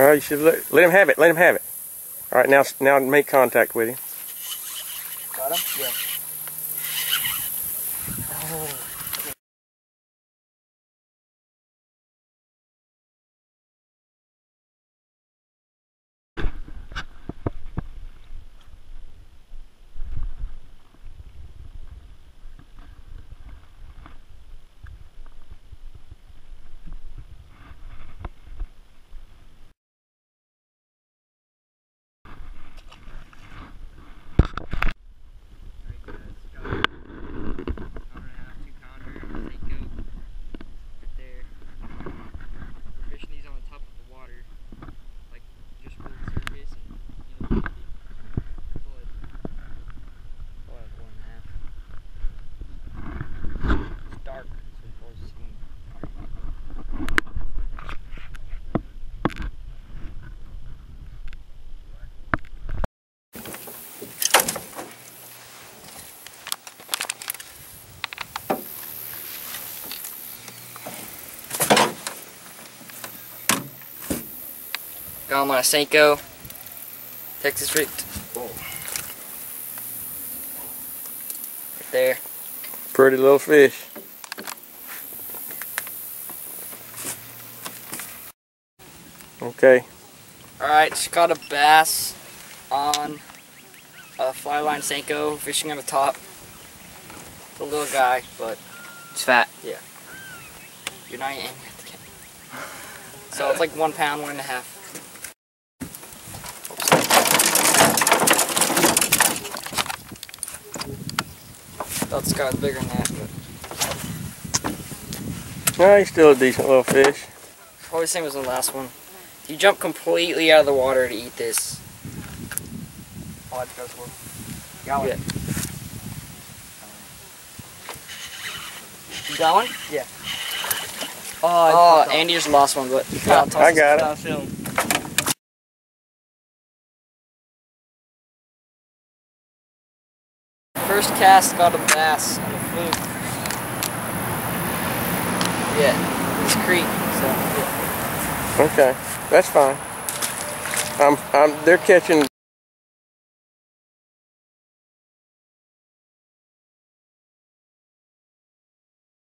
All right, you should let, let him have it. Let him have it. All right, now now make contact with him. Got him? Yeah. Got him on a Senko. Texas rigged. Right there. Pretty little fish. Okay. Alright, just got a bass on a fly line Senko, fishing on the top. The little guy, but It's fat. Yeah. You're not eating. So it's like one pound, one and a half. Thought this guy was bigger than that, but No, he's still a decent little fish. probably the same as the last one. You jump completely out of the water to eat this. Oh, it's goes Got Yeah. You got one? Yeah. Oh, oh Andy just lost one, but I'll toss I this- got it. First cast got a bass on the fluke. Yeah, this creek. So yeah. Okay, that's fine. I'm, I'm, they're catching